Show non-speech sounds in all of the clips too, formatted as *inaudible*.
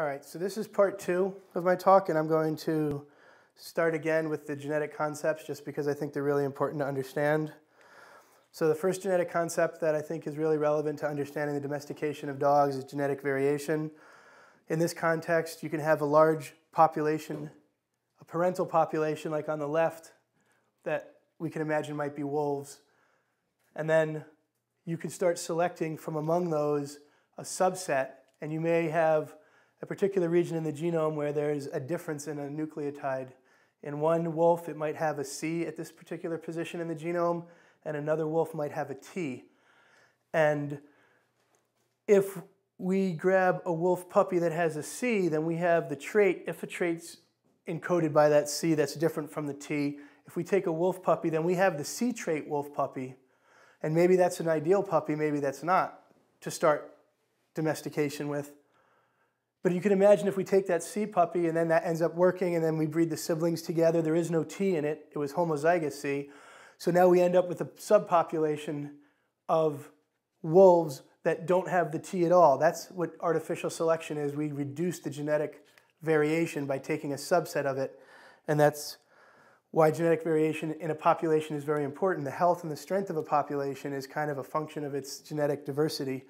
All right, so this is part two of my talk, and I'm going to start again with the genetic concepts just because I think they're really important to understand. So the first genetic concept that I think is really relevant to understanding the domestication of dogs is genetic variation. In this context, you can have a large population, a parental population like on the left that we can imagine might be wolves. And then you can start selecting from among those a subset, and you may have a particular region in the genome where there's a difference in a nucleotide. In one wolf, it might have a C at this particular position in the genome, and another wolf might have a T. And if we grab a wolf puppy that has a C, then we have the trait, if a trait's encoded by that C that's different from the T. If we take a wolf puppy, then we have the C trait wolf puppy. And maybe that's an ideal puppy, maybe that's not, to start domestication with. But you can imagine if we take that C puppy and then that ends up working and then we breed the siblings together, there is no T in it, it was homozygous C. So now we end up with a subpopulation of wolves that don't have the T at all. That's what artificial selection is. We reduce the genetic variation by taking a subset of it. And that's why genetic variation in a population is very important. The health and the strength of a population is kind of a function of its genetic diversity.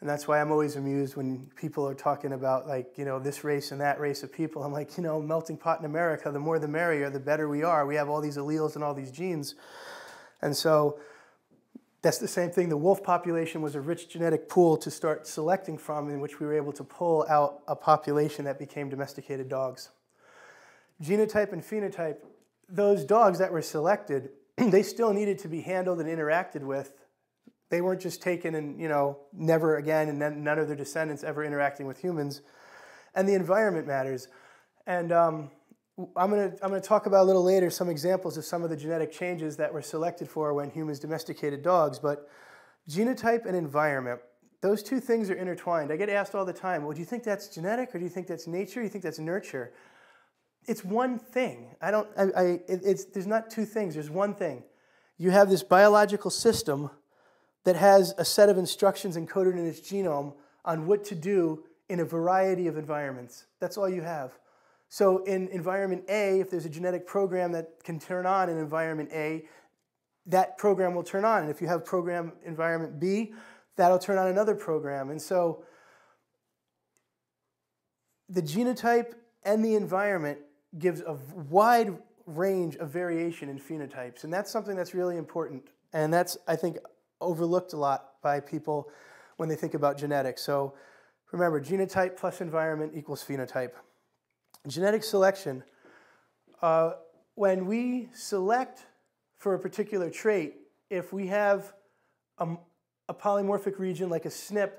And that's why I'm always amused when people are talking about like, you know, this race and that race of people. I'm like, you know, melting pot in America, the more the merrier, the better we are. We have all these alleles and all these genes. And so that's the same thing. The wolf population was a rich genetic pool to start selecting from in which we were able to pull out a population that became domesticated dogs. Genotype and phenotype, those dogs that were selected, *clears throat* they still needed to be handled and interacted with they weren't just taken and, you know, never again, and then none of their descendants ever interacting with humans. And the environment matters. And um, I'm going to I'm to talk about a little later some examples of some of the genetic changes that were selected for when humans domesticated dogs. But genotype and environment, those two things are intertwined. I get asked all the time, well, do you think that's genetic or do you think that's nature? Do you think that's nurture? It's one thing. I don't, I, I, it's, there's not two things, there's one thing. You have this biological system that has a set of instructions encoded in its genome on what to do in a variety of environments. That's all you have. So in environment A, if there's a genetic program that can turn on in environment A, that program will turn on. And if you have program environment B, that'll turn on another program. And so the genotype and the environment gives a wide range of variation in phenotypes. And that's something that's really important. And that's, I think, overlooked a lot by people when they think about genetics. So remember, genotype plus environment equals phenotype. Genetic selection, uh, when we select for a particular trait, if we have a, a polymorphic region like a SNP,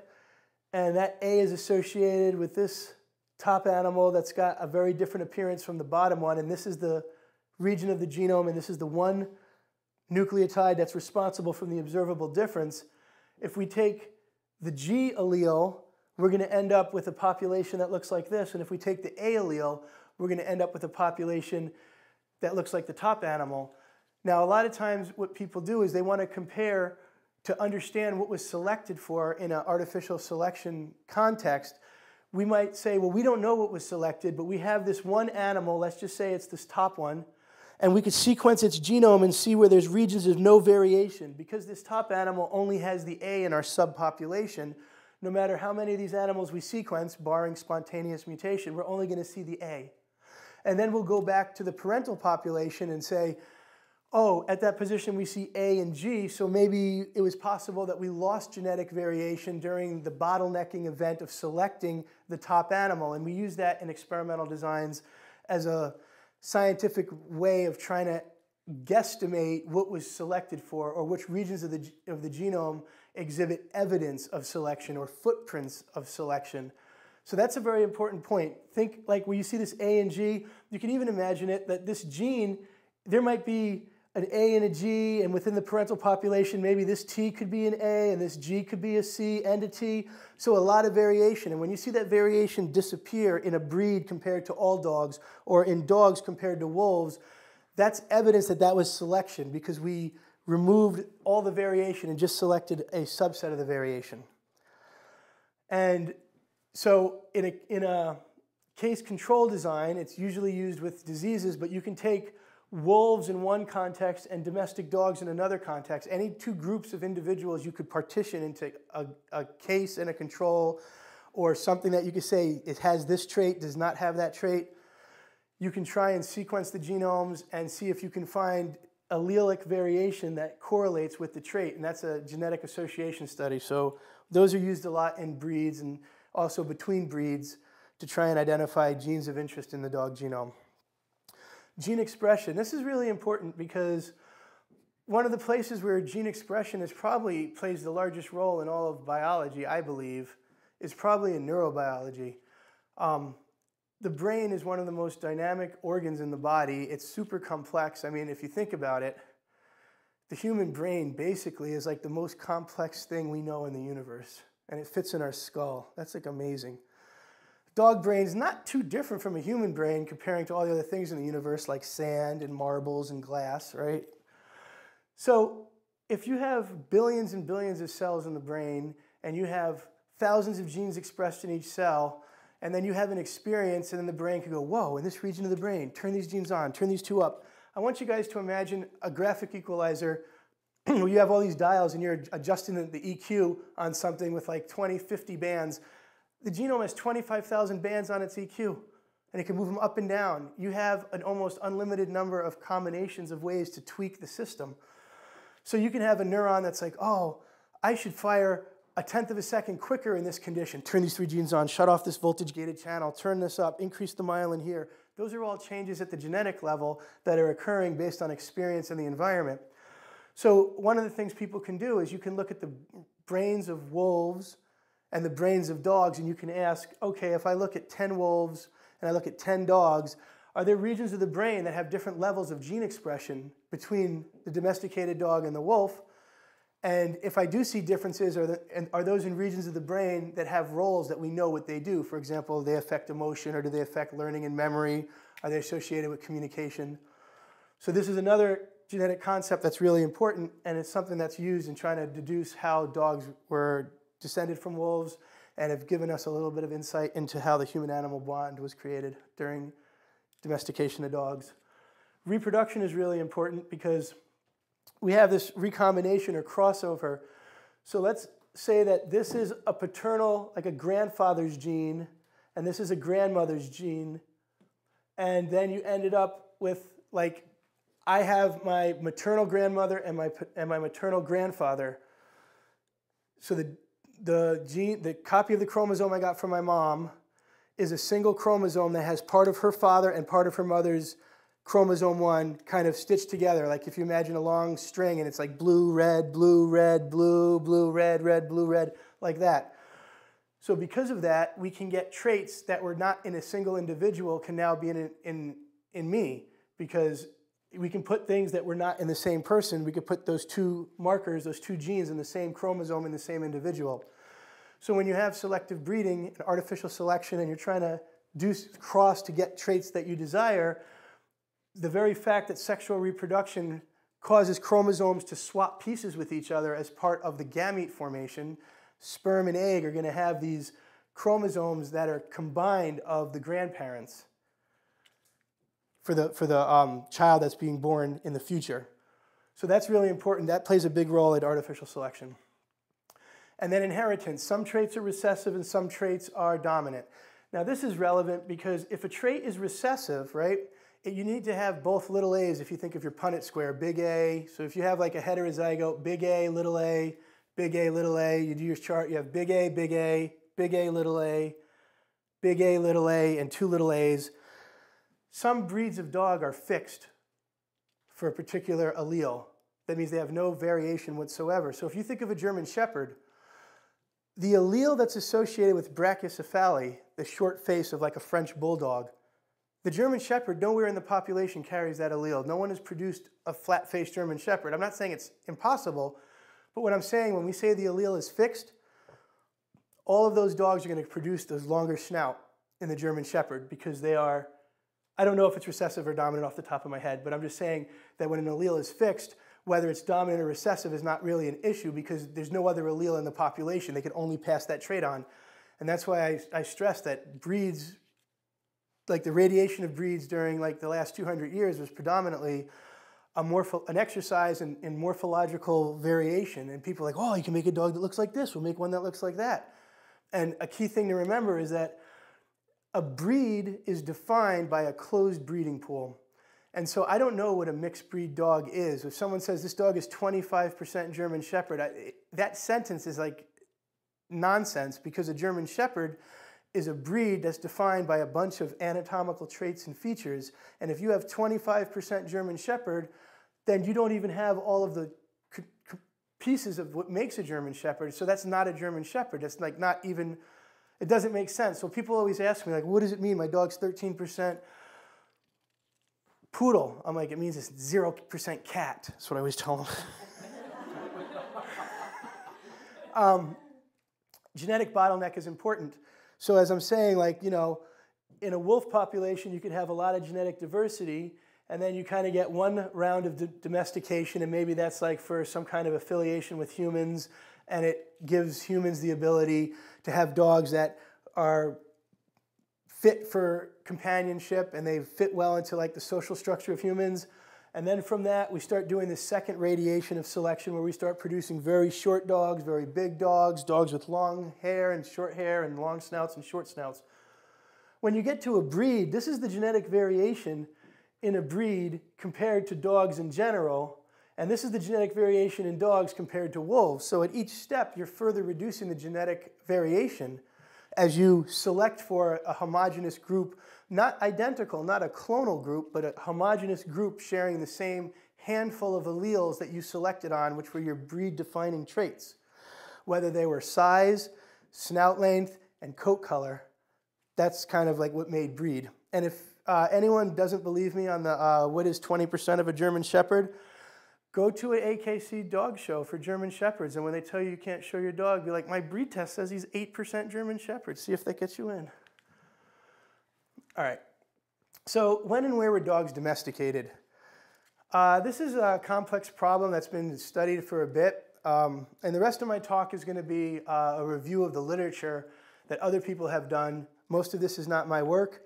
and that A is associated with this top animal that's got a very different appearance from the bottom one, and this is the region of the genome, and this is the one nucleotide that's responsible for the observable difference, if we take the G allele, we're going to end up with a population that looks like this. And if we take the A allele, we're going to end up with a population that looks like the top animal. Now, a lot of times what people do is they want to compare to understand what was selected for in an artificial selection context. We might say, well, we don't know what was selected, but we have this one animal, let's just say it's this top one, and we could sequence its genome and see where there's regions of no variation. Because this top animal only has the A in our subpopulation, no matter how many of these animals we sequence, barring spontaneous mutation, we're only going to see the A. And then we'll go back to the parental population and say, oh, at that position we see A and G, so maybe it was possible that we lost genetic variation during the bottlenecking event of selecting the top animal. And we use that in experimental designs as a scientific way of trying to guesstimate what was selected for or which regions of the, of the genome exhibit evidence of selection or footprints of selection. So that's a very important point. Think like when you see this A and G, you can even imagine it that this gene, there might be an A and a G, and within the parental population, maybe this T could be an A and this G could be a C and a T. So a lot of variation. And when you see that variation disappear in a breed compared to all dogs or in dogs compared to wolves, that's evidence that that was selection because we removed all the variation and just selected a subset of the variation. And so in a, in a case control design, it's usually used with diseases, but you can take wolves in one context and domestic dogs in another context. Any two groups of individuals you could partition into a, a case and a control or something that you could say it has this trait, does not have that trait. You can try and sequence the genomes and see if you can find allelic variation that correlates with the trait, and that's a genetic association study. So those are used a lot in breeds and also between breeds to try and identify genes of interest in the dog genome. Gene expression. This is really important because one of the places where gene expression is probably plays the largest role in all of biology, I believe, is probably in neurobiology. Um, the brain is one of the most dynamic organs in the body. It's super complex. I mean, if you think about it, the human brain basically is like the most complex thing we know in the universe, and it fits in our skull. That's like amazing. Dog brain's not too different from a human brain comparing to all the other things in the universe like sand and marbles and glass, right? So if you have billions and billions of cells in the brain and you have thousands of genes expressed in each cell, and then you have an experience and then the brain can go, whoa, in this region of the brain, turn these genes on, turn these two up. I want you guys to imagine a graphic equalizer *clears throat* where you have all these dials and you're adjusting the EQ on something with like 20, 50 bands the genome has 25,000 bands on its EQ, and it can move them up and down. You have an almost unlimited number of combinations of ways to tweak the system. So you can have a neuron that's like, oh, I should fire a tenth of a second quicker in this condition. Turn these three genes on, shut off this voltage gated channel, turn this up, increase the myelin here. Those are all changes at the genetic level that are occurring based on experience in the environment. So one of the things people can do is you can look at the brains of wolves and the brains of dogs, and you can ask, okay, if I look at 10 wolves and I look at 10 dogs, are there regions of the brain that have different levels of gene expression between the domesticated dog and the wolf? And if I do see differences, are, the, are those in regions of the brain that have roles that we know what they do? For example, they affect emotion or do they affect learning and memory? Are they associated with communication? So this is another genetic concept that's really important, and it's something that's used in trying to deduce how dogs were descended from wolves and have given us a little bit of insight into how the human animal bond was created during domestication of dogs. Reproduction is really important because we have this recombination or crossover. So let's say that this is a paternal, like a grandfather's gene, and this is a grandmother's gene. And then you ended up with, like, I have my maternal grandmother and my, and my maternal grandfather. So the the gene, the copy of the chromosome I got from my mom is a single chromosome that has part of her father and part of her mother's chromosome one kind of stitched together. Like if you imagine a long string and it's like blue, red, blue, red, blue, blue, red, red, blue, red, like that. So because of that, we can get traits that were not in a single individual can now be in, in, in me because we can put things that were not in the same person, we could put those two markers, those two genes in the same chromosome in the same individual. So when you have selective breeding and artificial selection and you're trying to do cross to get traits that you desire, the very fact that sexual reproduction causes chromosomes to swap pieces with each other as part of the gamete formation, sperm and egg are going to have these chromosomes that are combined of the grandparents for the, for the um, child that's being born in the future. So that's really important. That plays a big role in artificial selection. And then inheritance. Some traits are recessive and some traits are dominant. Now this is relevant because if a trait is recessive, right, it, you need to have both little a's if you think of your Punnett square, big A. So if you have like a heterozygote, big A, little a, big A, little a, you do your chart, you have big A, big A, big A, little a, big A, little a, and two little a's. Some breeds of dog are fixed for a particular allele. That means they have no variation whatsoever. So if you think of a German Shepherd, the allele that's associated with brachycephaly, the short face of like a French bulldog, the German Shepherd, nowhere in the population carries that allele. No one has produced a flat-faced German Shepherd. I'm not saying it's impossible, but what I'm saying when we say the allele is fixed, all of those dogs are going to produce those longer snout in the German Shepherd because they are I don't know if it's recessive or dominant off the top of my head, but I'm just saying that when an allele is fixed, whether it's dominant or recessive is not really an issue because there's no other allele in the population. They can only pass that trait on. And that's why I, I stress that breeds, like the radiation of breeds during like the last 200 years was predominantly a morpho, an exercise in, in morphological variation. And people are like, oh, you can make a dog that looks like this, we'll make one that looks like that. And a key thing to remember is that a breed is defined by a closed breeding pool. And so I don't know what a mixed breed dog is. If someone says this dog is 25% German Shepherd, I, that sentence is like nonsense because a German Shepherd is a breed that's defined by a bunch of anatomical traits and features. And if you have 25% German Shepherd, then you don't even have all of the pieces of what makes a German Shepherd. So that's not a German Shepherd. That's like not even, it doesn't make sense. So people always ask me, like, what does it mean? My dog's 13% poodle. I'm like, it means it's 0% cat. That's what I always tell them. *laughs* um, genetic bottleneck is important. So as I'm saying, like, you know, in a wolf population, you could have a lot of genetic diversity, and then you kind of get one round of domestication, and maybe that's like for some kind of affiliation with humans, and it gives humans the ability to have dogs that are fit for companionship and they fit well into like the social structure of humans. And then from that, we start doing the second radiation of selection where we start producing very short dogs, very big dogs, dogs with long hair and short hair and long snouts and short snouts. When you get to a breed, this is the genetic variation in a breed compared to dogs in general. And this is the genetic variation in dogs compared to wolves. So at each step, you're further reducing the genetic variation as you select for a homogeneous group, not identical, not a clonal group, but a homogeneous group sharing the same handful of alleles that you selected on, which were your breed defining traits. Whether they were size, snout length, and coat color, that's kind of like what made breed. And if uh, anyone doesn't believe me on the uh, what is 20% of a German Shepherd, Go to an AKC dog show for German Shepherds, and when they tell you you can't show your dog, be like, my breed test says he's 8% German Shepherd. See if that gets you in. All right. So, when and where were dogs domesticated? Uh, this is a complex problem that's been studied for a bit. Um, and the rest of my talk is going to be uh, a review of the literature that other people have done. Most of this is not my work.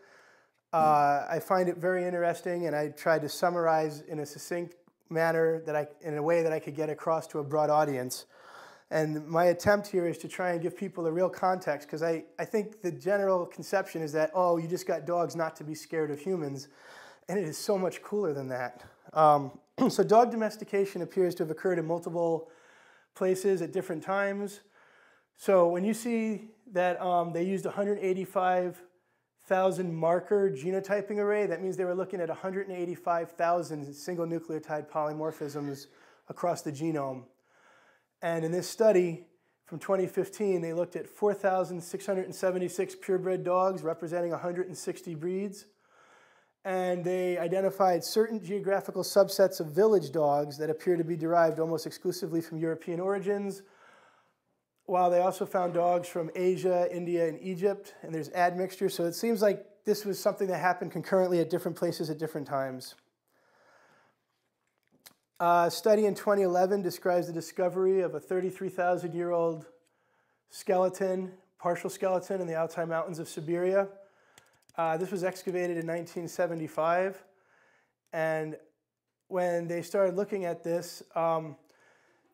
Uh, I find it very interesting, and I tried to summarize in a succinct manner that I, in a way that I could get across to a broad audience. And my attempt here is to try and give people a real context because I, I think the general conception is that, oh, you just got dogs not to be scared of humans. And it is so much cooler than that. Um, *clears throat* so, dog domestication appears to have occurred in multiple places at different times. So, when you see that um, they used 185 thousand marker genotyping array. That means they were looking at 185,000 single nucleotide polymorphisms across the genome. And in this study from 2015, they looked at 4,676 purebred dogs representing 160 breeds. And they identified certain geographical subsets of village dogs that appear to be derived almost exclusively from European origins, while they also found dogs from Asia, India, and Egypt, and there's admixture. So it seems like this was something that happened concurrently at different places at different times. A study in 2011 describes the discovery of a 33,000 year old skeleton, partial skeleton, in the Altai Mountains of Siberia. Uh, this was excavated in 1975. And when they started looking at this, um,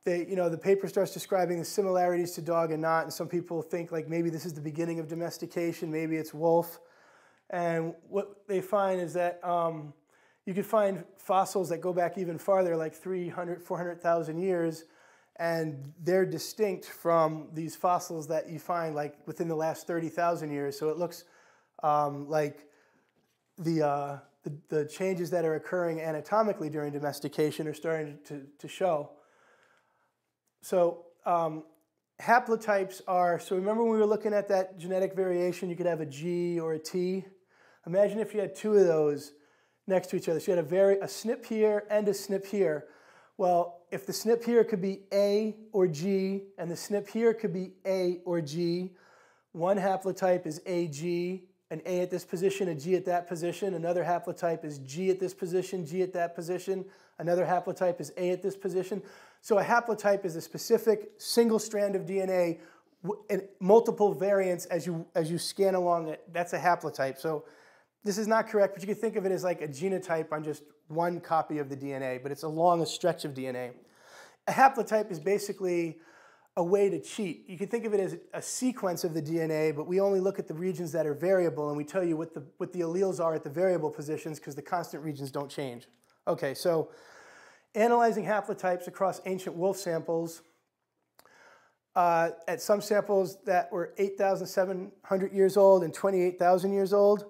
they, you know, the paper starts describing the similarities to dog and not, and some people think like maybe this is the beginning of domestication, maybe it's wolf. And what they find is that um, you could find fossils that go back even farther, like 300, 400,000 years, and they're distinct from these fossils that you find like within the last 30,000 years. So it looks um, like the, uh, the, the changes that are occurring anatomically during domestication are starting to, to show. So um, haplotypes are, so remember when we were looking at that genetic variation, you could have a G or a T. Imagine if you had two of those next to each other. So you had a, very, a SNP here and a SNP here. Well, if the SNP here could be A or G, and the SNP here could be A or G, one haplotype is AG, an A at this position, a G at that position. Another haplotype is G at this position, G at that position. Another haplotype is A at this position. So a haplotype is a specific single strand of DNA and multiple variants as you as you scan along it. That's a haplotype. So this is not correct, but you can think of it as like a genotype on just one copy of the DNA, but it's along a stretch of DNA. A haplotype is basically a way to cheat. You can think of it as a sequence of the DNA, but we only look at the regions that are variable and we tell you what the, what the alleles are at the variable positions because the constant regions don't change. Okay, so analyzing haplotypes across ancient wolf samples, uh, at some samples that were 8,700 years old and 28,000 years old,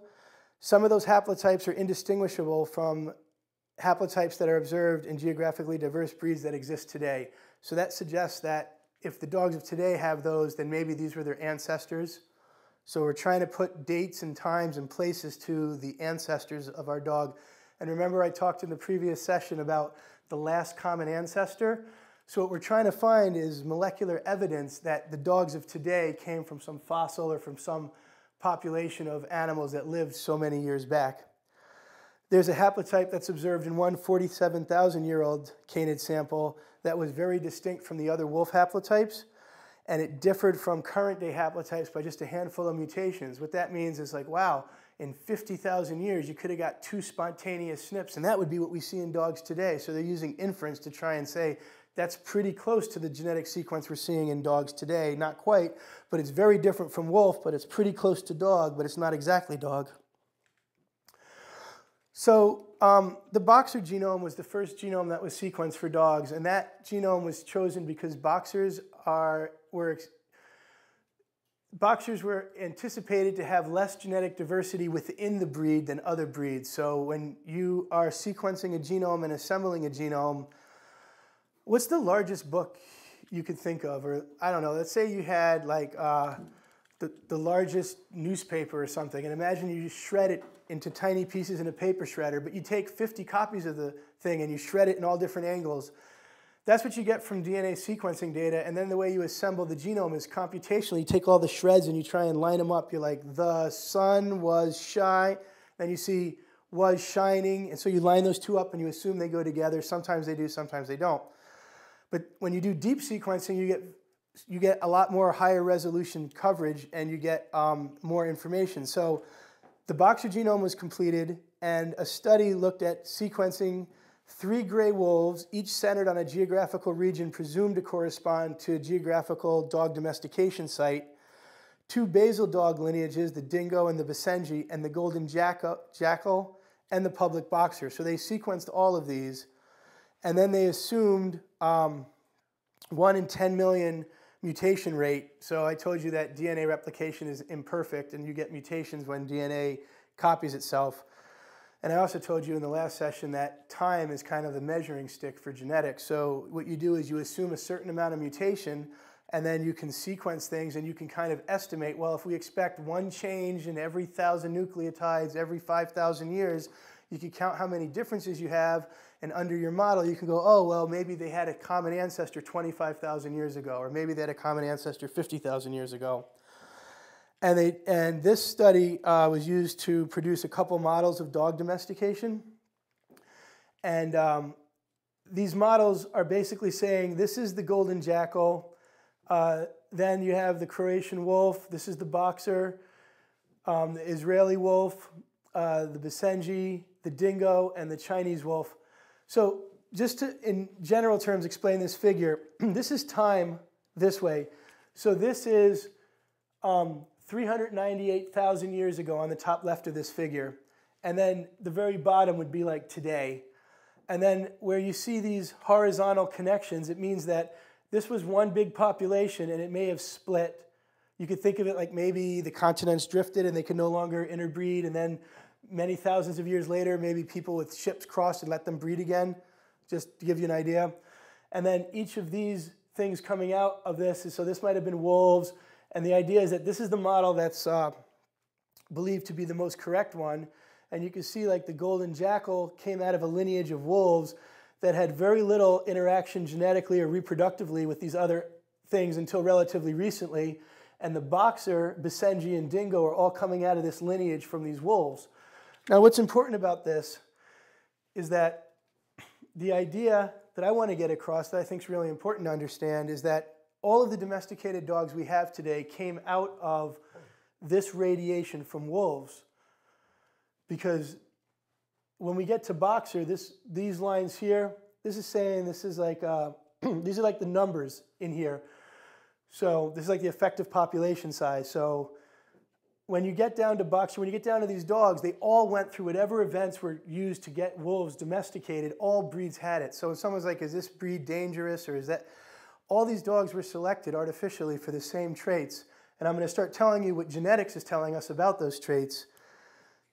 some of those haplotypes are indistinguishable from haplotypes that are observed in geographically diverse breeds that exist today. So that suggests that if the dogs of today have those, then maybe these were their ancestors. So we're trying to put dates and times and places to the ancestors of our dog. And remember I talked in the previous session about the last common ancestor? So what we're trying to find is molecular evidence that the dogs of today came from some fossil or from some population of animals that lived so many years back. There's a haplotype that's observed in one 47,000 year old canid sample that was very distinct from the other wolf haplotypes, and it differed from current day haplotypes by just a handful of mutations. What that means is like, wow, in 50,000 years, you could have got two spontaneous SNPs, and that would be what we see in dogs today. So they're using inference to try and say that's pretty close to the genetic sequence we're seeing in dogs today. Not quite, but it's very different from wolf, but it's pretty close to dog, but it's not exactly dog. So um, the boxer genome was the first genome that was sequenced for dogs, and that genome was chosen because boxers are were boxers were anticipated to have less genetic diversity within the breed than other breeds. So when you are sequencing a genome and assembling a genome, what's the largest book you could think of? Or I don't know. Let's say you had like. Uh, the, the largest newspaper or something, and imagine you shred it into tiny pieces in a paper shredder, but you take 50 copies of the thing and you shred it in all different angles. That's what you get from DNA sequencing data, and then the way you assemble the genome is computationally. You take all the shreds and you try and line them up. You're like, the sun was shy. Then you see was shining, and so you line those two up and you assume they go together. Sometimes they do, sometimes they don't. But when you do deep sequencing, you get you get a lot more higher resolution coverage and you get um, more information. So the Boxer genome was completed and a study looked at sequencing three gray wolves, each centered on a geographical region presumed to correspond to a geographical dog domestication site, two basal dog lineages, the dingo and the Basenji, and the golden jackal and the public boxer. So they sequenced all of these, and then they assumed um, one in 10 million mutation rate. So I told you that DNA replication is imperfect and you get mutations when DNA copies itself. And I also told you in the last session that time is kind of the measuring stick for genetics. So what you do is you assume a certain amount of mutation and then you can sequence things and you can kind of estimate, well, if we expect one change in every thousand nucleotides every 5,000 years, you can count how many differences you have, and under your model, you can go, oh, well, maybe they had a common ancestor 25,000 years ago, or maybe they had a common ancestor 50,000 years ago. And, they, and this study uh, was used to produce a couple models of dog domestication. And um, these models are basically saying this is the golden jackal, uh, then you have the Croatian wolf, this is the boxer, um, the Israeli wolf, uh, the Basenji, the dingo, and the Chinese wolf. So just to, in general terms, explain this figure, *clears throat* this is time this way. So this is um, 398,000 years ago on the top left of this figure. And then the very bottom would be like today. And then where you see these horizontal connections, it means that this was one big population and it may have split. You could think of it like maybe the continents drifted and they could no longer interbreed, and then many thousands of years later, maybe people with ships crossed and let them breed again, just to give you an idea. And then each of these things coming out of this is so this might have been wolves. And the idea is that this is the model that's uh, believed to be the most correct one. And you can see like the golden jackal came out of a lineage of wolves that had very little interaction genetically or reproductively with these other things until relatively recently. And the boxer, Basenji, and dingo are all coming out of this lineage from these wolves. Now, what's important about this is that the idea that I want to get across that I think is really important to understand is that all of the domesticated dogs we have today came out of this radiation from wolves. Because when we get to boxer, this, these lines here, this is saying this is like, uh, *clears throat* these are like the numbers in here. So this is like the effective population size. So when you get down to boxer, when you get down to these dogs, they all went through whatever events were used to get wolves domesticated. All breeds had it. So someone's like, is this breed dangerous or is that? All these dogs were selected artificially for the same traits. And I'm going to start telling you what genetics is telling us about those traits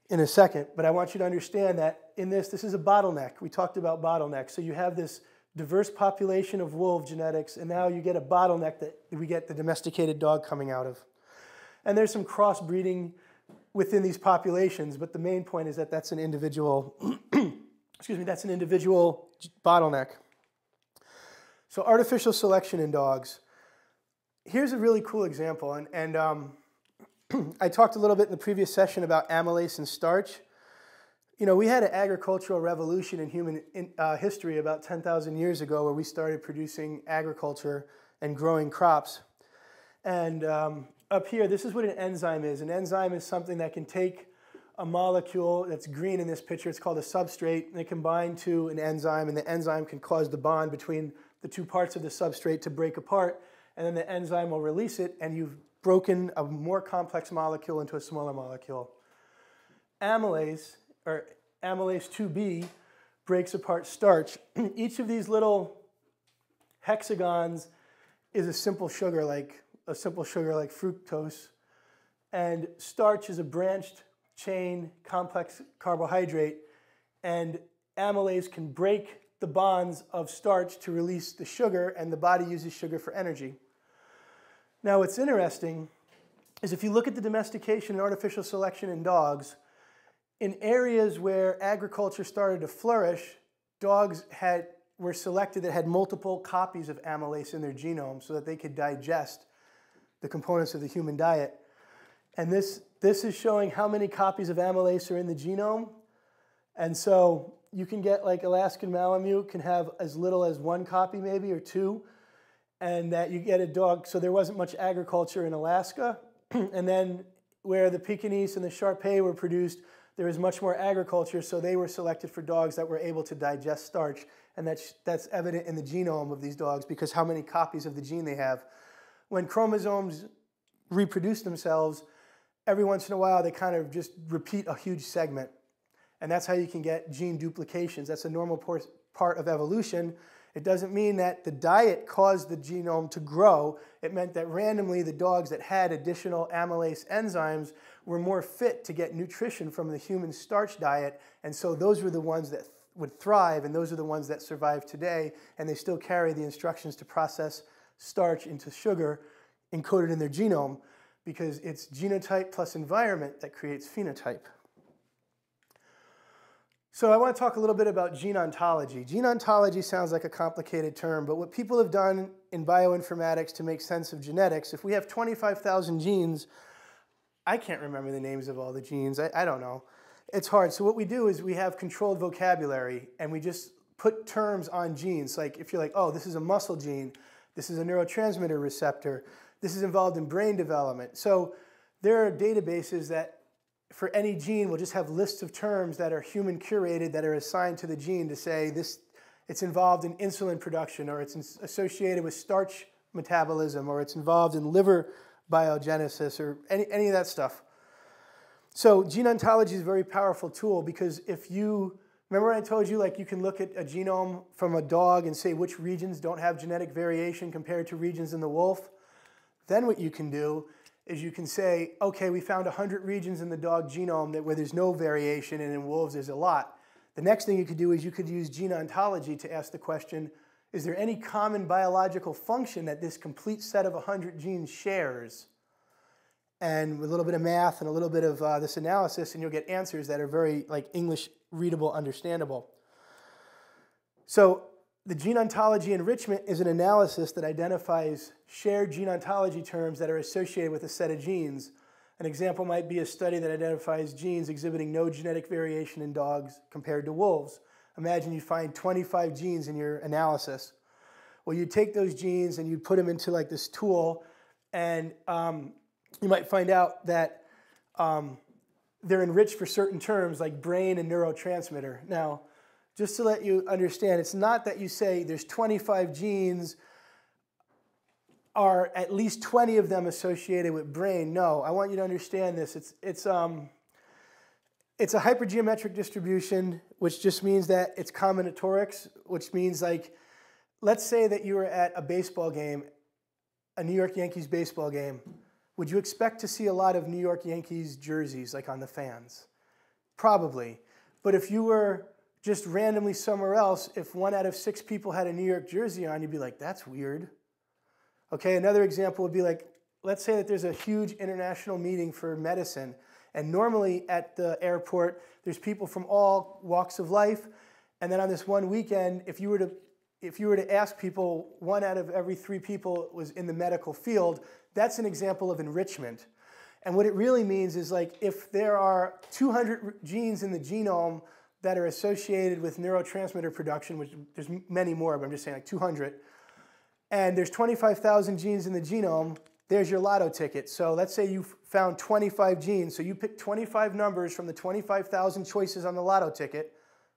in a second. But I want you to understand that in this, this is a bottleneck. We talked about bottlenecks. So you have this diverse population of wolf genetics, and now you get a bottleneck that we get the domesticated dog coming out of. And there's some crossbreeding within these populations, but the main point is that that's an individual, *clears throat* excuse me, that's an individual bottleneck. So artificial selection in dogs. Here's a really cool example, and, and um, *clears throat* I talked a little bit in the previous session about amylase and starch. You know, we had an agricultural revolution in human in, uh, history about 10,000 years ago where we started producing agriculture and growing crops. And um, up here, this is what an enzyme is. An enzyme is something that can take a molecule that's green in this picture, it's called a substrate, and can bind to an enzyme, and the enzyme can cause the bond between the two parts of the substrate to break apart, and then the enzyme will release it, and you've broken a more complex molecule into a smaller molecule. Amylase, or amylase 2B, breaks apart starch. *clears throat* Each of these little hexagons is a simple sugar like a simple sugar like fructose. And starch is a branched chain complex carbohydrate. And amylase can break the bonds of starch to release the sugar, and the body uses sugar for energy. Now, what's interesting is if you look at the domestication and artificial selection in dogs, in areas where agriculture started to flourish, dogs had, were selected that had multiple copies of amylase in their genome so that they could digest the components of the human diet. And this, this is showing how many copies of amylase are in the genome. And so you can get like Alaskan Malamute can have as little as one copy maybe or two. And that you get a dog, so there wasn't much agriculture in Alaska. *clears throat* and then where the Pekingese and the Shar Pei were produced, there was much more agriculture, so they were selected for dogs that were able to digest starch. And that's, that's evident in the genome of these dogs because how many copies of the gene they have when chromosomes reproduce themselves, every once in a while they kind of just repeat a huge segment. And that's how you can get gene duplications. That's a normal part of evolution. It doesn't mean that the diet caused the genome to grow. It meant that randomly the dogs that had additional amylase enzymes were more fit to get nutrition from the human starch diet. And so those were the ones that would thrive, and those are the ones that survive today. And they still carry the instructions to process starch into sugar encoded in their genome because it's genotype plus environment that creates phenotype. So I want to talk a little bit about gene ontology. Gene ontology sounds like a complicated term, but what people have done in bioinformatics to make sense of genetics, if we have 25,000 genes, I can't remember the names of all the genes. I, I don't know. It's hard. So what we do is we have controlled vocabulary and we just put terms on genes. Like if you're like, oh, this is a muscle gene, this is a neurotransmitter receptor. This is involved in brain development. So there are databases that for any gene we'll just have lists of terms that are human curated that are assigned to the gene to say this it's involved in insulin production or it's associated with starch metabolism or it's involved in liver biogenesis or any, any of that stuff. So gene ontology is a very powerful tool because if you Remember I told you like you can look at a genome from a dog and say which regions don't have genetic variation compared to regions in the wolf? Then what you can do is you can say, okay, we found 100 regions in the dog genome that where there's no variation and in wolves there's a lot. The next thing you could do is you could use gene ontology to ask the question, is there any common biological function that this complete set of 100 genes shares? And with a little bit of math and a little bit of uh, this analysis, and you'll get answers that are very like English readable, understandable. So the gene ontology enrichment is an analysis that identifies shared gene ontology terms that are associated with a set of genes. An example might be a study that identifies genes exhibiting no genetic variation in dogs compared to wolves. Imagine you find 25 genes in your analysis. Well, you take those genes and you put them into like this tool, and um, you might find out that um, they're enriched for certain terms like brain and neurotransmitter. Now, just to let you understand, it's not that you say there's 25 genes, are at least 20 of them associated with brain. No, I want you to understand this. It's, it's, um, it's a hypergeometric distribution, which just means that it's combinatorics, which means like, let's say that you were at a baseball game, a New York Yankees baseball game. Would you expect to see a lot of New York Yankees jerseys like on the fans? Probably. But if you were just randomly somewhere else, if one out of six people had a New York jersey on, you'd be like, that's weird. Okay, another example would be like, let's say that there's a huge international meeting for medicine, and normally at the airport, there's people from all walks of life, and then on this one weekend, if you were to if you were to ask people, one out of every three people was in the medical field, that's an example of enrichment. And what it really means is like if there are 200 genes in the genome that are associated with neurotransmitter production, which there's many more, but I'm just saying like 200, and there's 25,000 genes in the genome, there's your lotto ticket. So let's say you found 25 genes, so you pick 25 numbers from the 25,000 choices on the lotto ticket,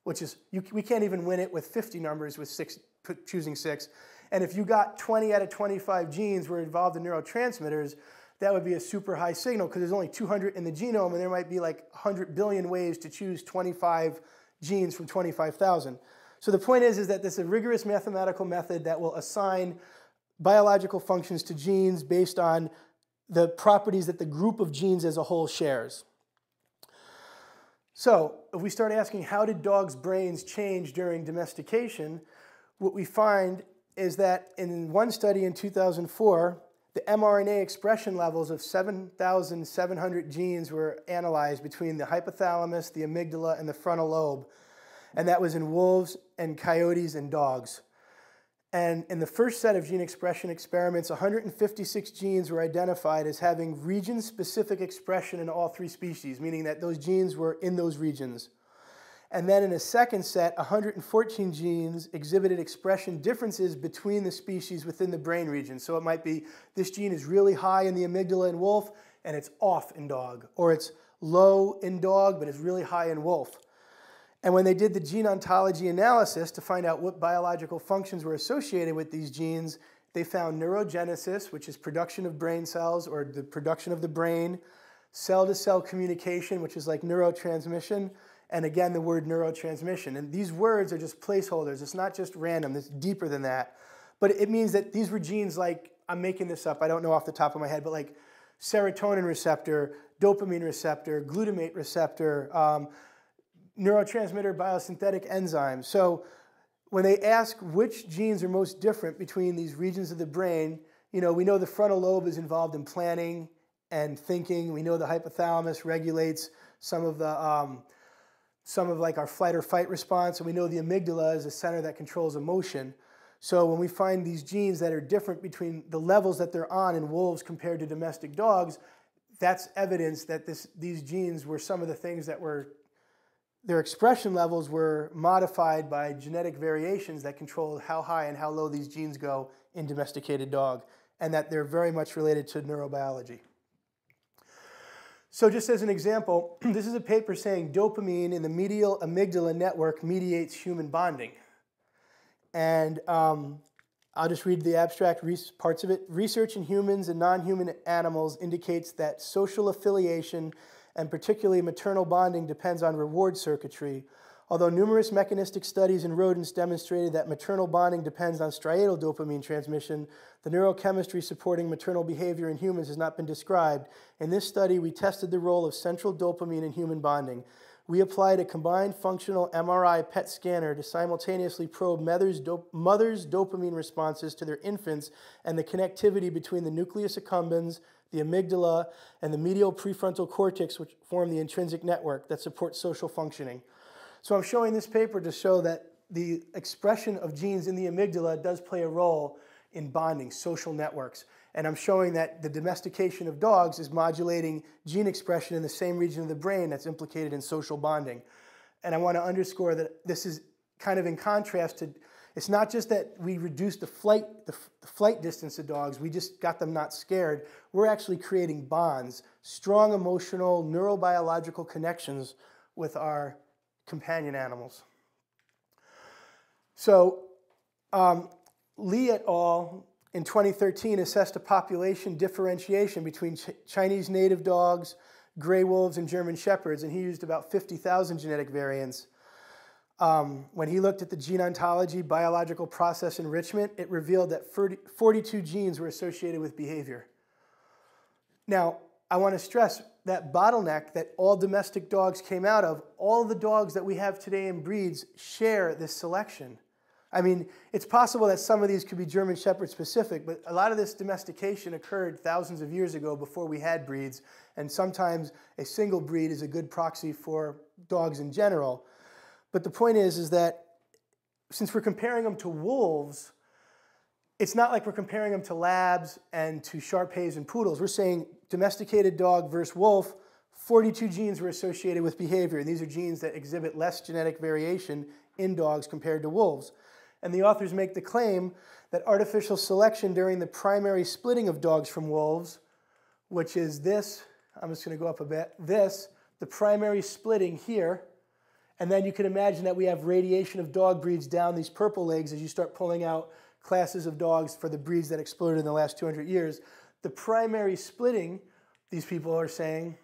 which is, you, we can't even win it with 50 numbers with six, choosing six. And if you got 20 out of 25 genes were involved in neurotransmitters, that would be a super high signal because there's only 200 in the genome and there might be like 100 billion ways to choose 25 genes from 25,000. So the point is, is that this is a rigorous mathematical method that will assign biological functions to genes based on the properties that the group of genes as a whole shares. So if we start asking how did dogs' brains change during domestication, what we find is that in one study in 2004, the mRNA expression levels of 7,700 genes were analyzed between the hypothalamus, the amygdala, and the frontal lobe. And that was in wolves and coyotes and dogs. And in the first set of gene expression experiments, 156 genes were identified as having region specific expression in all three species, meaning that those genes were in those regions. And then in a second set, 114 genes exhibited expression differences between the species within the brain region. So it might be this gene is really high in the amygdala in wolf and it's off in dog, or it's low in dog but it's really high in wolf. And when they did the gene ontology analysis to find out what biological functions were associated with these genes, they found neurogenesis, which is production of brain cells or the production of the brain, cell to cell communication, which is like neurotransmission, and again, the word neurotransmission. And these words are just placeholders. It's not just random, it's deeper than that. But it means that these were genes like, I'm making this up, I don't know off the top of my head, but like serotonin receptor, dopamine receptor, glutamate receptor, um, neurotransmitter biosynthetic enzymes. So when they ask which genes are most different between these regions of the brain, you know, we know the frontal lobe is involved in planning and thinking. We know the hypothalamus regulates some of the um, some of like our flight or fight response, and we know the amygdala is a center that controls emotion. So when we find these genes that are different between the levels that they're on in wolves compared to domestic dogs, that's evidence that this, these genes were some of the things that were, their expression levels were modified by genetic variations that controlled how high and how low these genes go in domesticated dog, and that they're very much related to neurobiology. So just as an example, *clears throat* this is a paper saying dopamine in the medial amygdala network mediates human bonding. And um, I'll just read the abstract parts of it. Research in humans and non-human animals indicates that social affiliation and particularly maternal bonding depends on reward circuitry, Although numerous mechanistic studies in rodents demonstrated that maternal bonding depends on striatal dopamine transmission, the neurochemistry supporting maternal behavior in humans has not been described. In this study, we tested the role of central dopamine in human bonding. We applied a combined functional MRI PET scanner to simultaneously probe mother's, mother's dopamine responses to their infants and the connectivity between the nucleus accumbens, the amygdala, and the medial prefrontal cortex, which form the intrinsic network that supports social functioning. So I'm showing this paper to show that the expression of genes in the amygdala does play a role in bonding, social networks. And I'm showing that the domestication of dogs is modulating gene expression in the same region of the brain that's implicated in social bonding. And I want to underscore that this is kind of in contrast to It's not just that we reduced the flight, the, the flight distance of dogs, we just got them not scared. We're actually creating bonds, strong emotional, neurobiological connections with our companion animals. So, um, Li et al. in 2013 assessed a population differentiation between Ch Chinese native dogs, gray wolves, and German shepherds, and he used about 50,000 genetic variants. Um, when he looked at the gene ontology, biological process enrichment, it revealed that 30, 42 genes were associated with behavior. Now, I want to stress that bottleneck that all domestic dogs came out of, all the dogs that we have today in breeds share this selection. I mean, it's possible that some of these could be German Shepherd specific, but a lot of this domestication occurred thousands of years ago before we had breeds, and sometimes a single breed is a good proxy for dogs in general. But the point is, is that since we're comparing them to wolves, it's not like we're comparing them to labs and to Shar-Peis and poodles. We're saying domesticated dog versus wolf, 42 genes were associated with behavior. And these are genes that exhibit less genetic variation in dogs compared to wolves. And the authors make the claim that artificial selection during the primary splitting of dogs from wolves, which is this, I'm just going to go up a bit, this, the primary splitting here, and then you can imagine that we have radiation of dog breeds down these purple legs as you start pulling out classes of dogs for the breeds that exploded in the last 200 years. The primary splitting, these people are saying,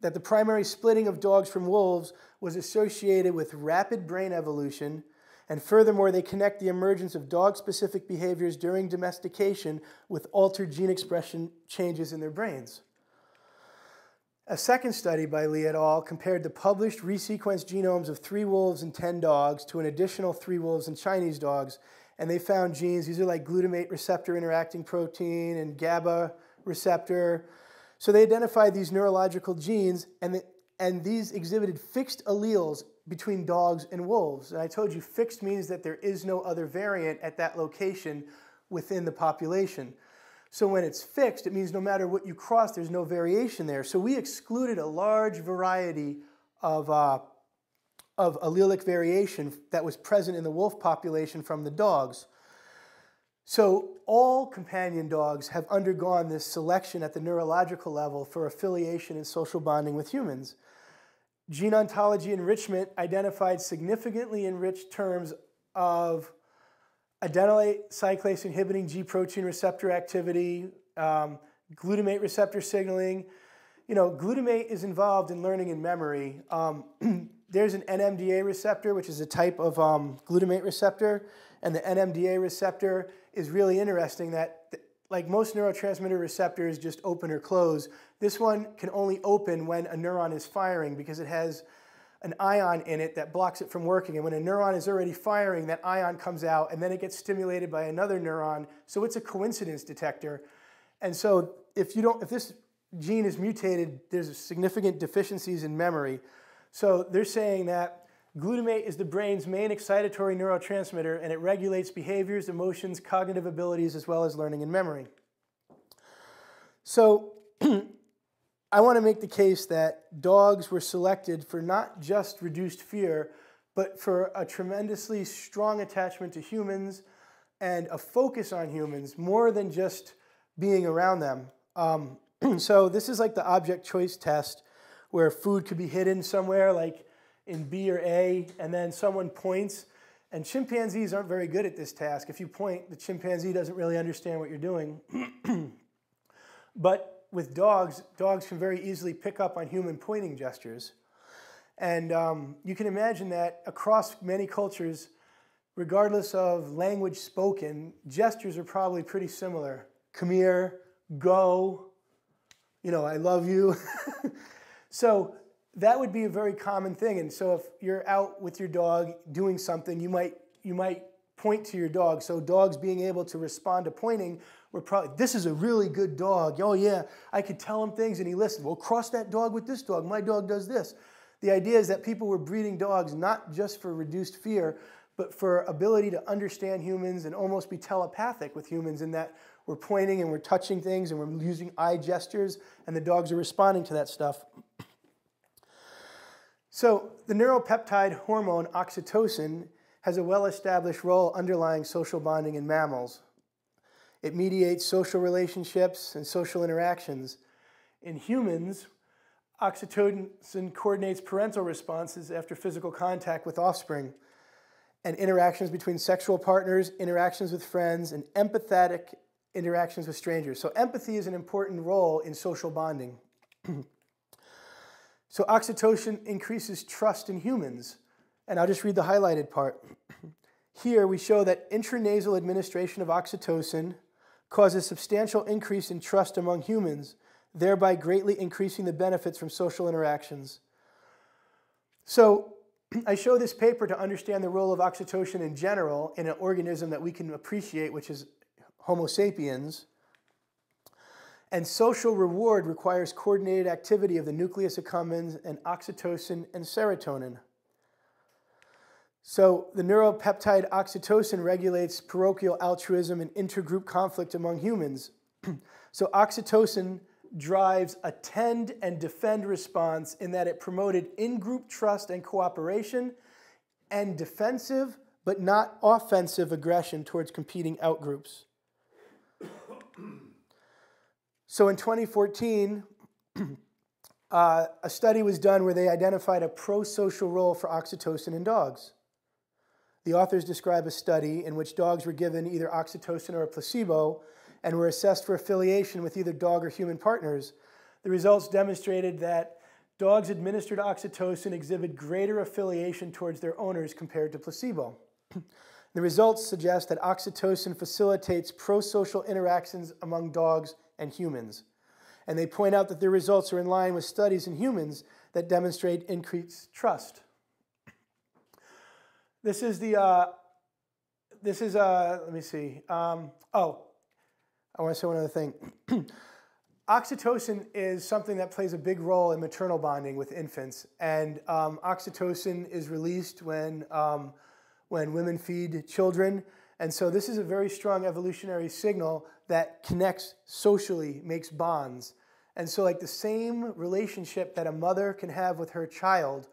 that the primary splitting of dogs from wolves was associated with rapid brain evolution, and furthermore, they connect the emergence of dog specific behaviors during domestication with altered gene expression changes in their brains. A second study by Li et al. compared the published resequenced genomes of three wolves and 10 dogs to an additional three wolves and Chinese dogs, and they found genes, these are like glutamate receptor interacting protein and GABA receptor, so they identified these neurological genes, and, the, and these exhibited fixed alleles between dogs and wolves. And I told you fixed means that there is no other variant at that location within the population. So when it's fixed, it means no matter what you cross, there's no variation there. So we excluded a large variety of, uh, of allelic variation that was present in the wolf population from the dogs. So all companion dogs have undergone this selection at the neurological level for affiliation and social bonding with humans. Gene ontology enrichment identified significantly enriched terms of adenylate cyclase inhibiting G protein receptor activity, um, glutamate receptor signaling. You know, glutamate is involved in learning and memory. Um, *clears throat* there's an NMDA receptor, which is a type of um, glutamate receptor, and the NMDA receptor is really interesting that like most neurotransmitter receptors just open or close, this one can only open when a neuron is firing because it has an ion in it that blocks it from working. And when a neuron is already firing, that ion comes out and then it gets stimulated by another neuron. So it's a coincidence detector. And so if you don't, if this gene is mutated, there's significant deficiencies in memory. So they're saying that Glutamate is the brain's main excitatory neurotransmitter and it regulates behaviors, emotions, cognitive abilities, as well as learning and memory. So *clears throat* I want to make the case that dogs were selected for not just reduced fear, but for a tremendously strong attachment to humans and a focus on humans more than just being around them. Um, *clears throat* so this is like the object choice test where food could be hidden somewhere, like in B or A, and then someone points. And chimpanzees aren't very good at this task. If you point, the chimpanzee doesn't really understand what you're doing. *clears throat* but with dogs, dogs can very easily pick up on human pointing gestures. And um, you can imagine that across many cultures, regardless of language spoken, gestures are probably pretty similar. Come here, go, you know, I love you. *laughs* so that would be a very common thing. And so if you're out with your dog doing something, you might you might point to your dog. So dogs being able to respond to pointing, we're probably this is a really good dog. Oh yeah, I could tell him things and he listens. Well, cross that dog with this dog. My dog does this. The idea is that people were breeding dogs not just for reduced fear, but for ability to understand humans and almost be telepathic with humans in that we're pointing and we're touching things and we're using eye gestures and the dogs are responding to that stuff. So the neuropeptide hormone oxytocin has a well-established role underlying social bonding in mammals. It mediates social relationships and social interactions. In humans, oxytocin coordinates parental responses after physical contact with offspring and interactions between sexual partners, interactions with friends, and empathetic interactions with strangers. So empathy is an important role in social bonding. *clears throat* so oxytocin increases trust in humans. And I'll just read the highlighted part. *clears throat* Here we show that intranasal administration of oxytocin causes substantial increase in trust among humans, thereby greatly increasing the benefits from social interactions. So *clears throat* I show this paper to understand the role of oxytocin in general in an organism that we can appreciate, which is Homo sapiens. And social reward requires coordinated activity of the nucleus accumbens and oxytocin and serotonin. So the neuropeptide oxytocin regulates parochial altruism and intergroup conflict among humans. *clears throat* so oxytocin drives a tend and defend response in that it promoted in-group trust and cooperation and defensive but not offensive aggression towards competing outgroups. So in 2014, *clears throat* uh, a study was done where they identified a pro-social role for oxytocin in dogs. The authors describe a study in which dogs were given either oxytocin or a placebo and were assessed for affiliation with either dog or human partners. The results demonstrated that dogs administered oxytocin exhibit greater affiliation towards their owners compared to placebo. *clears throat* the results suggest that oxytocin facilitates pro-social interactions among dogs and humans. And they point out that their results are in line with studies in humans that demonstrate increased trust. This is the, uh, this is, uh, let me see. Um, oh, I want to say one other thing. *clears throat* oxytocin is something that plays a big role in maternal bonding with infants. And um, oxytocin is released when, um, when women feed children. And so this is a very strong evolutionary signal that connects socially, makes bonds. And so, like the same relationship that a mother can have with her child,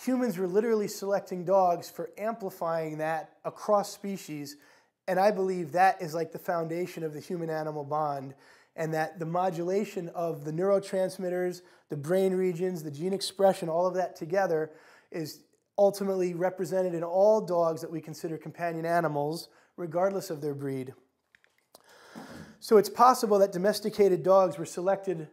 humans were literally selecting dogs for amplifying that across species. And I believe that is like the foundation of the human animal bond. And that the modulation of the neurotransmitters, the brain regions, the gene expression, all of that together is ultimately represented in all dogs that we consider companion animals, regardless of their breed. So it's possible that domesticated dogs were selected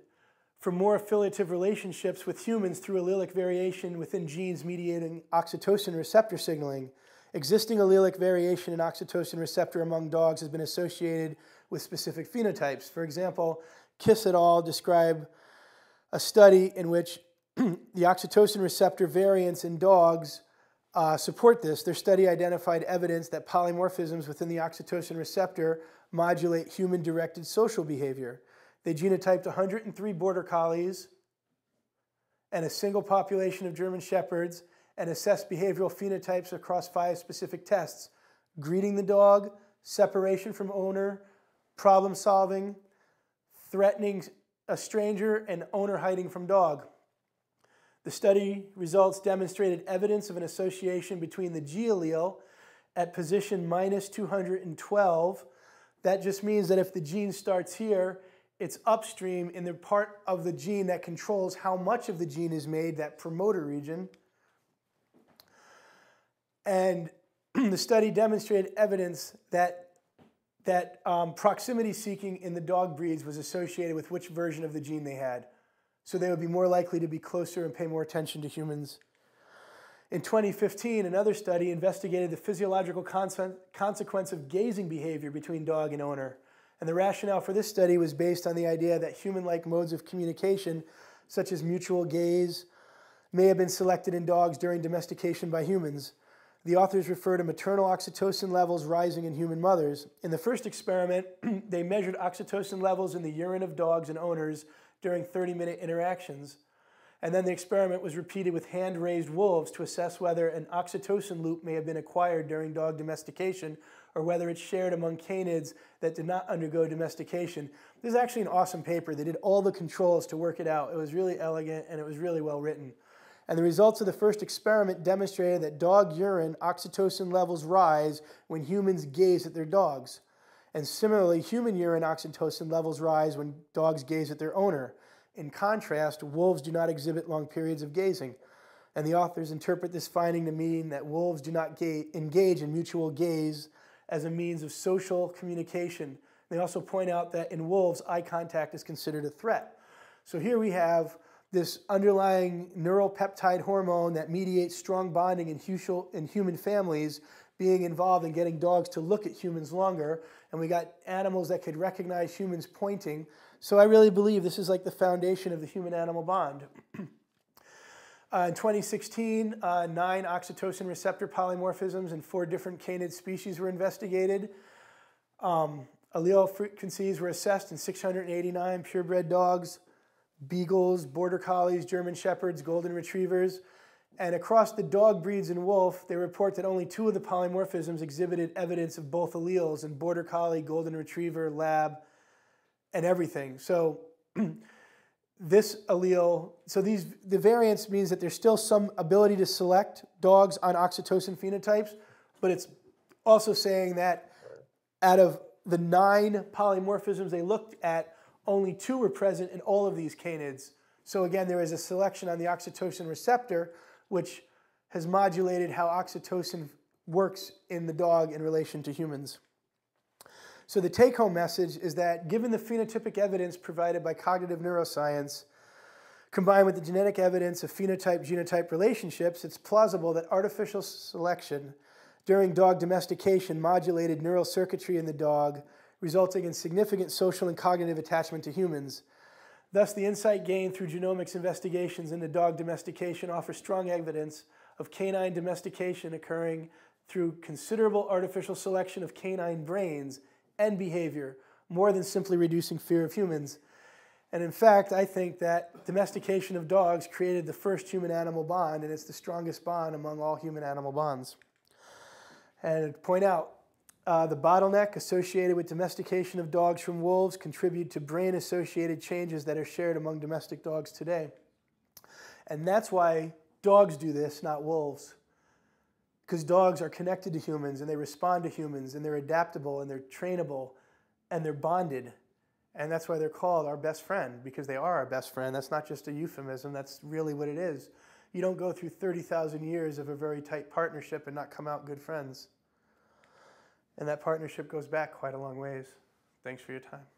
for more affiliative relationships with humans through allelic variation within genes mediating oxytocin receptor signaling. Existing allelic variation in oxytocin receptor among dogs has been associated with specific phenotypes. For example, Kis et al. describe a study in which *clears throat* the oxytocin receptor variants in dogs uh, support this. Their study identified evidence that polymorphisms within the oxytocin receptor modulate human directed social behavior. They genotyped 103 border collies and a single population of German shepherds and assessed behavioral phenotypes across five specific tests greeting the dog, separation from owner, problem solving, threatening a stranger, and owner hiding from dog. The study results demonstrated evidence of an association between the G allele at position minus 212. That just means that if the gene starts here it's upstream in the part of the gene that controls how much of the gene is made, that promoter region. And *clears throat* the study demonstrated evidence that, that um, proximity seeking in the dog breeds was associated with which version of the gene they had. So they would be more likely to be closer and pay more attention to humans. In 2015, another study investigated the physiological consequence of gazing behavior between dog and owner. And the rationale for this study was based on the idea that human like modes of communication, such as mutual gaze, may have been selected in dogs during domestication by humans. The authors refer to maternal oxytocin levels rising in human mothers. In the first experiment, *clears throat* they measured oxytocin levels in the urine of dogs and owners during 30 minute interactions. And then the experiment was repeated with hand raised wolves to assess whether an oxytocin loop may have been acquired during dog domestication or whether it's shared among canids that did not undergo domestication. This is actually an awesome paper. They did all the controls to work it out. It was really elegant and it was really well written. And the results of the first experiment demonstrated that dog urine oxytocin levels rise when humans gaze at their dogs. And similarly, human urine oxytocin levels rise when dogs gaze at their owner. In contrast, wolves do not exhibit long periods of gazing. And the authors interpret this finding to mean that wolves do not engage in mutual gaze as a means of social communication. They also point out that in wolves, eye contact is considered a threat. So here we have this underlying neuropeptide hormone that mediates strong bonding in, in human families being involved in getting dogs to look at humans longer. And we got animals that could recognize humans pointing. So I really believe this is like the foundation of the human animal bond. *clears throat* Uh, in 2016, uh, nine oxytocin receptor polymorphisms in four different canid species were investigated. Um, allele frequencies were assessed in 689 purebred dogs, beagles, border collies, German shepherds, golden retrievers. And across the dog breeds and wolf, they report that only two of the polymorphisms exhibited evidence of both alleles in border collie, golden retriever, lab, and everything. So *clears throat* this allele, so these the variance means that there's still some ability to select dogs on oxytocin phenotypes, but it's also saying that out of the nine polymorphisms they looked at, only two were present in all of these canids. So again, there is a selection on the oxytocin receptor, which has modulated how oxytocin works in the dog in relation to humans. So the take home message is that given the phenotypic evidence provided by cognitive neuroscience, combined with the genetic evidence of phenotype genotype relationships, it's plausible that artificial selection during dog domestication modulated neural circuitry in the dog, resulting in significant social and cognitive attachment to humans. Thus, the insight gained through genomics investigations into dog domestication offers strong evidence of canine domestication occurring through considerable artificial selection of canine brains and behavior, more than simply reducing fear of humans. And in fact, I think that domestication of dogs created the first human animal bond, and it's the strongest bond among all human animal bonds. And point out, uh, the bottleneck associated with domestication of dogs from wolves contribute to brain associated changes that are shared among domestic dogs today. And that's why dogs do this, not wolves because dogs are connected to humans and they respond to humans and they're adaptable and they're trainable and they're bonded. And that's why they're called our best friend because they are our best friend. That's not just a euphemism, that's really what it is. You don't go through 30,000 years of a very tight partnership and not come out good friends. And that partnership goes back quite a long ways. Thanks for your time.